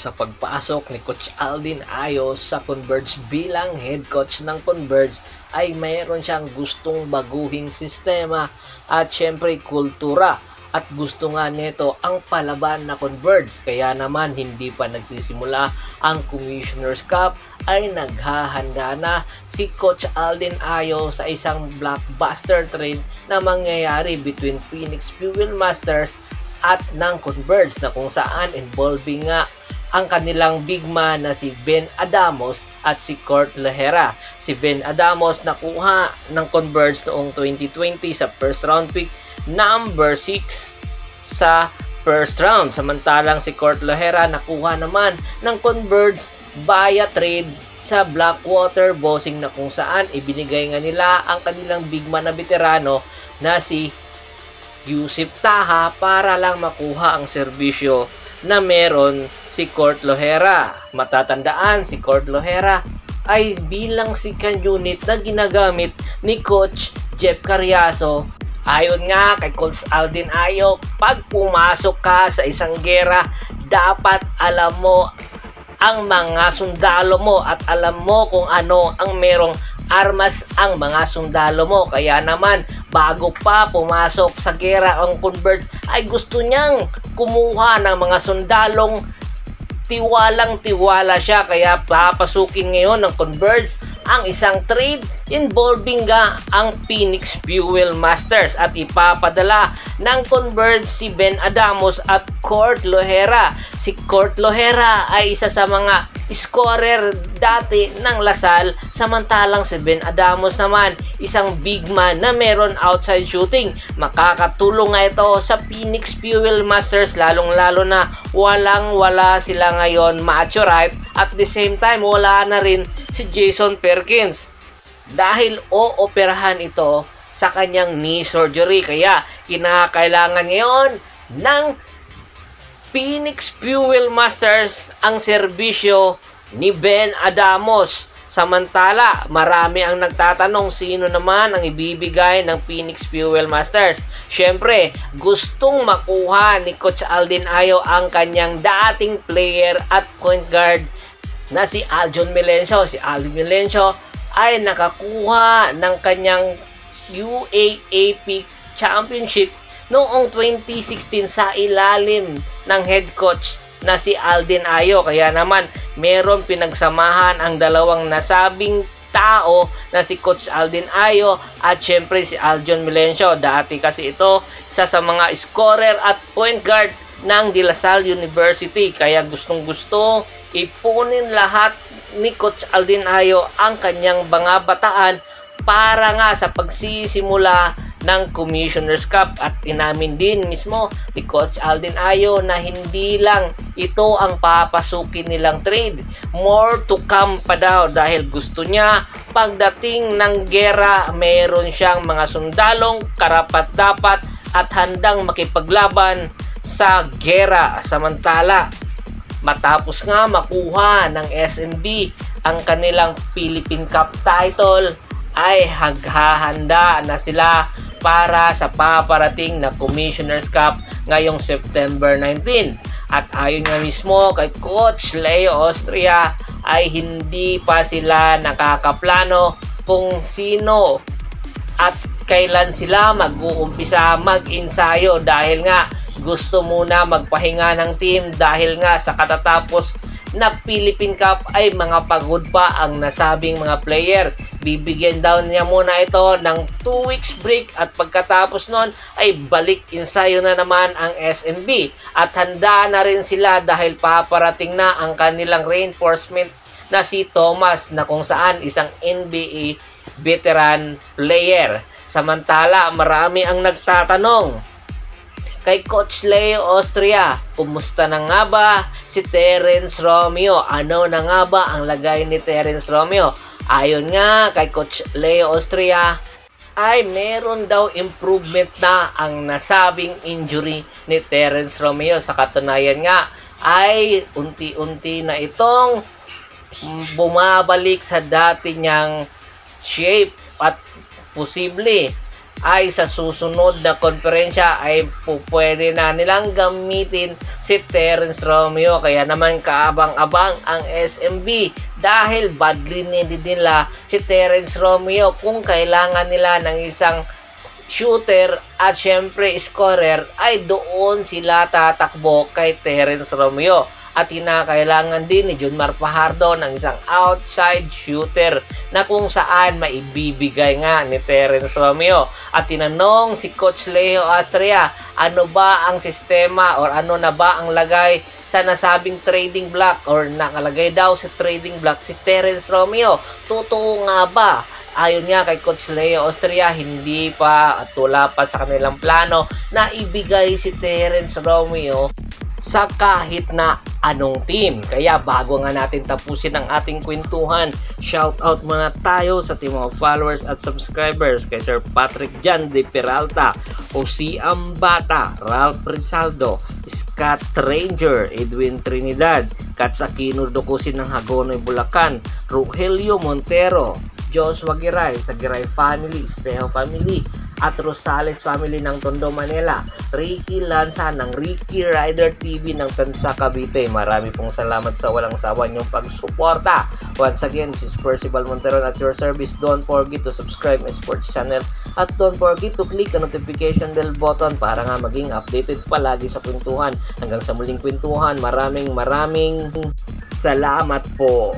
sa pagpasok ni Coach Aldin Ayo sa Converge bilang head coach ng Converge ay mayroon siyang gustong baguhing sistema at syempre kultura. At gusto nga nito ang palaban na Converge. Kaya naman hindi pa nagsisimula ang Commissioner's Cup ay naghahanda na si Coach Aldin Ayo sa isang blockbuster trade na mangyayari between Phoenix Fuel Masters at ng Converge na kung saan involving nga ang kanilang big man na si Ben Adamos at si Kurt Lahera. Si Ben Adamos nakuha ng Converge noong 2020 sa first round pick number 6 sa first round. Samantalang si Kurt Lahera nakuha naman ng Converge via trade sa Blackwater Bossing na kung saan ibinigay nga nila ang kanilang big man na veterano na si Yusip Taha para lang makuha ang serbisyo na meron si Court Lohera. Matatandaan, si Court Lohera ay bilang second unit na ginagamit ni Coach Jeff Carriaso. Ayon nga kay Coach Aldin Ayo, pag pumasok ka sa isang gera, dapat alam mo ang mga sundalo mo at alam mo kung ano ang merong armas ang mga sundalo mo. Kaya naman, bago pa pumasok sa gera ang converts, ay gusto niyang kumuha ng mga sundalong tiwalang tiwala siya. Kaya papasukin ngayon ng converts ang isang trade involving nga ang Phoenix Fuel Masters at ipapadala ng Converge si Ben Adamos at Court Lohera. Si Court Lohera ay isa sa mga scorer dati ng Lasal samantalang si Ben Adamos naman isang big man na meron outside shooting. Makakatulong nga ito sa Phoenix Fuel Masters lalong lalo na walang wala sila ngayon macho right at the same time wala na rin si Jason Perkins dahil ooperahan ito sa kanyang knee surgery kaya kinakailangan ngayon ng Phoenix Fuel Masters ang serbisyo ni Ben Adamos. Samantala, marami ang nagtatanong sino naman ang ibibigay ng Phoenix Fuel Masters. Siyempre, gustong makuha ni Coach Aldin Ayo ang kanyang dating player at point guard na si Aljon Melencio. Si Aljon Melencio ay nakakuha ng kanyang UAAP Championship noong 2016 sa ilalim ng head coach na si Alden Ayo. Kaya naman, meron pinagsamahan ang dalawang nasabing tao na si Coach Alden Ayo at syempre si Aljon Milencio. Dati kasi ito isa sa mga scorer at point guard ng De La Salle University. Kaya gustong gusto ipunin lahat ni Coach Alden Ayo ang kanyang mga bataan para nga sa pagsisimula ng Commissioner's Cup at inamin din mismo ni Coach Alden Ayo na hindi lang ito ang papasukin nilang trade. More to come pa daw dahil gusto niya pagdating ng gera mayroon siyang mga sundalong karapat-dapat at handang makipaglaban sa gera. Samantala, matapos nga makuha ng SMB ang kanilang Philippine Cup title ay haghahanda na sila para sa paparating na Commissioner's Cup ngayong September 19. At ayon nga mismo kay Coach Leo Austria ay hindi pa sila nakakaplano kung sino at kailan sila mag-uumpisa mag-ensayo dahil nga gusto muna magpahinga ng team dahil nga sa katatapos na Philippine Cup ay mga pagod pa ang nasabing mga player. Bibigyan daw niya muna ito ng 2 weeks break at pagkatapos nun ay balik ensayo na naman ang SMB. At handa na rin sila dahil paparating na ang kanilang reinforcement na si Thomas na kung saan isang NBA veteran player. Samantala, marami ang nagtatanong kay Coach Leo Austria. Kumusta na nga ba si Terence Romeo? Ano na nga ba ang lagay ni Terence Romeo? Ayon nga kay Coach Leo Austria, ay meron daw improvement na ang nasabing injury ni Terence Romeo. Sa katunayan nga, ay unti-unti na itong bumabalik sa dati niyang shape at posible ay sa susunod na konferensya ay po pwede na nilang gamitin si Terence Romeo. Kaya naman kaabang-abang ang SMB dahil badly needed nila si Terence Romeo kung kailangan nila ng isang shooter at syempre scorer ay doon sila tatakbo kay Terence Romeo at kinakailangan din ni Junmar Fajardo ng isang outside shooter na kung saan maibibigay nga ni Terence Romeo. At tinanong si Coach Leo Astria, ano ba ang sistema or ano na ba ang lagay sa nasabing trading block or nakalagay daw sa trading block si Terence Romeo. Totoo nga ba? Ayon nga kay Coach Leo Austria, hindi pa at wala pa sa kanilang plano na ibigay si Terence Romeo sa kahit na anong team. Kaya bago nga natin tapusin ang ating kwentuhan, shout out muna tayo sa team mga followers at subscribers kay Sir Patrick Jan de Peralta, o si Ambata, Ralph Rizaldo, Scott Ranger, Edwin Trinidad, Katsakino Dokusin ng Hagonoy Bulacan, Rogelio Montero, Joshua Giray sa Giray Family, Espejo Family, at Rosales Family ng Tondo, Manila. Ricky Lanza ng Ricky Rider TV ng Tansa, Cavite. Marami pong salamat sa walang sawa niyong pagsuporta. Once again, this is Percival Monteron at your service. Don't forget to subscribe my sports channel at don't forget to click the notification bell button para nga maging updated palagi sa kwentuhan. Hanggang sa muling kwentuhan, maraming maraming salamat po.